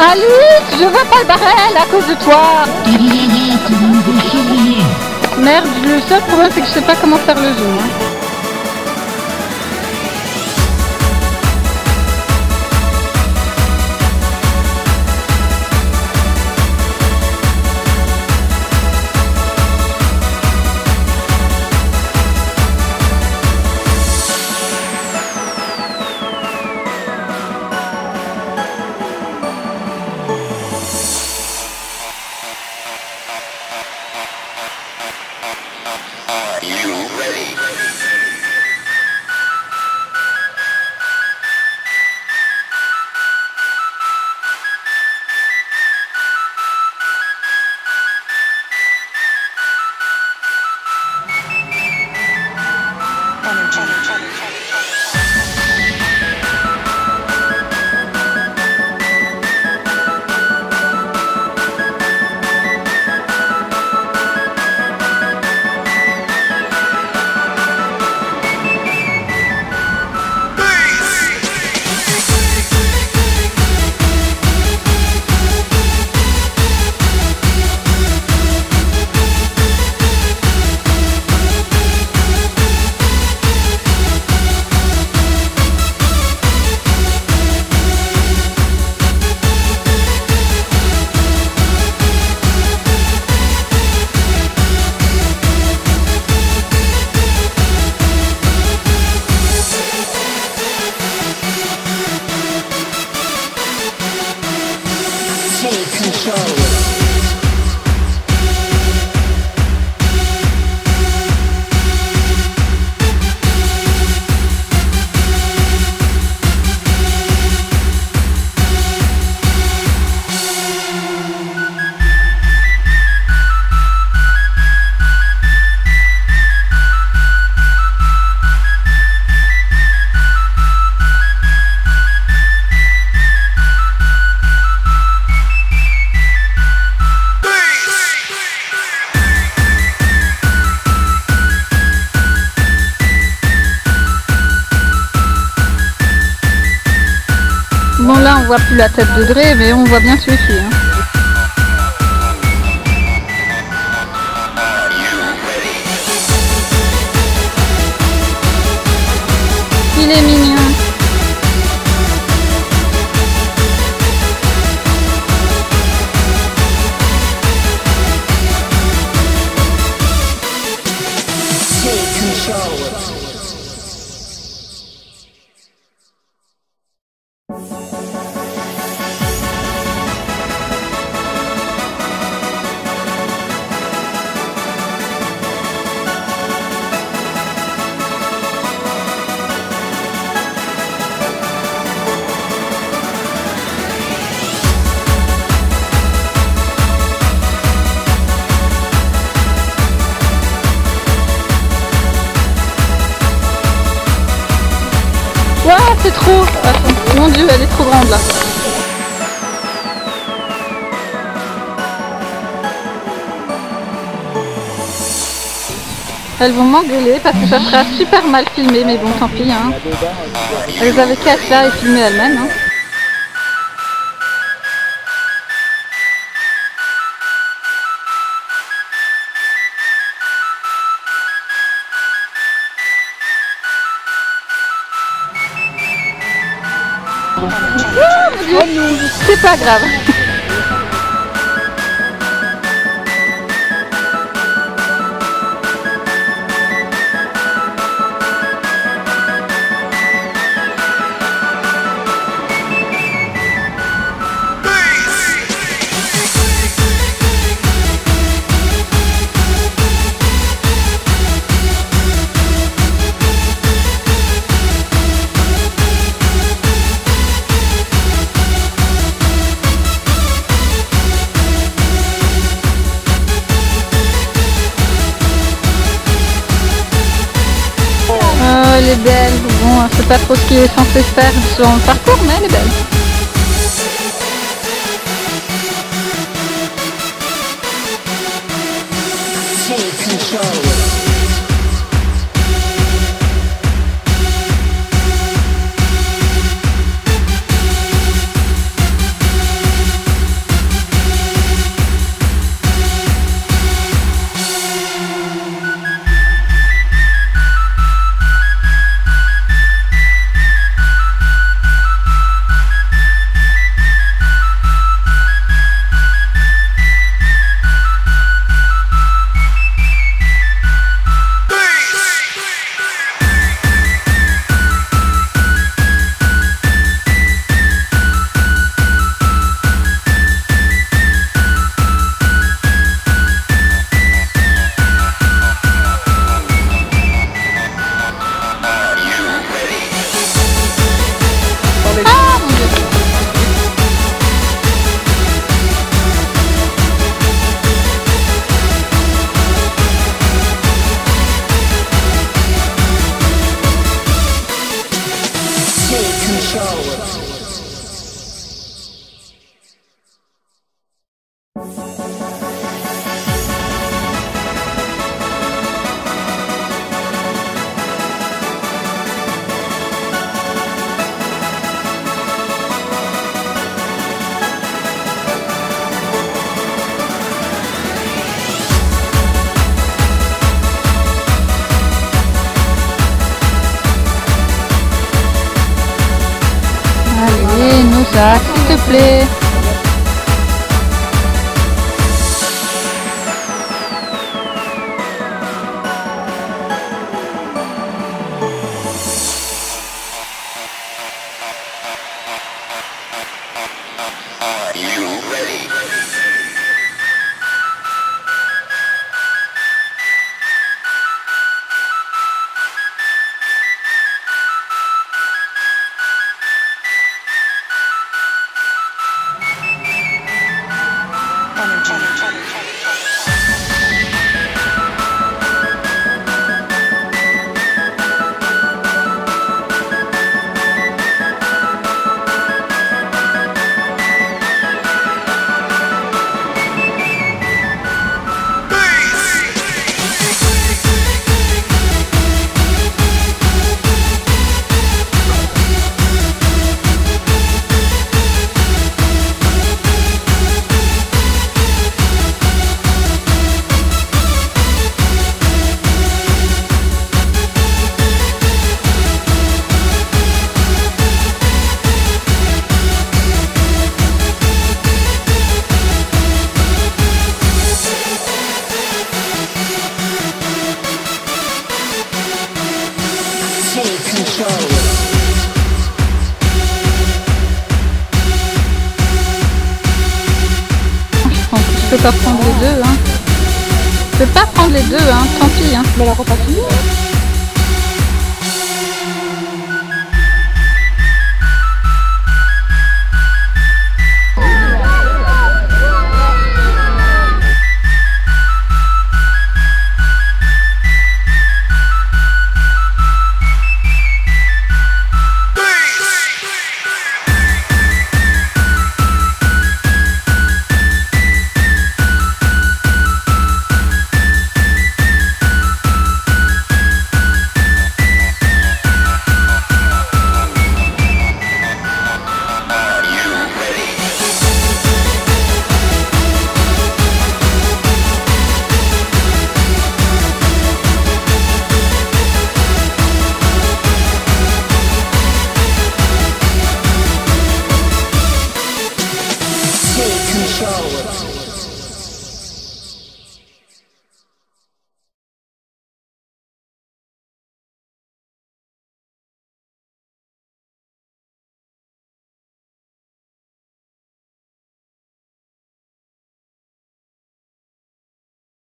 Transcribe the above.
Alice, je veux pas le barrel à cause de toi. Merde, le seul problème c'est que je sais pas comment faire le zoom. hein. Voit plus la tête de Dre mais on voit bien celui-ci. Ouah, c'est trop Mon dieu, elle est trop grande là. Elles vont m'engueuler parce que ça sera super mal filmé, mais bon, tant pis. Hein. Elles avaient qu'à être là et filmer elles-mêmes. Hein. C'est belle. Bon, je sais pas trop ce qu'il est censé faire sur le parcours, mais elle est belle. guitar to play. Control. Je peux pas prendre les deux. Hein. Je peux pas prendre les deux, hein. tant pis. Hein. Mais la repas fini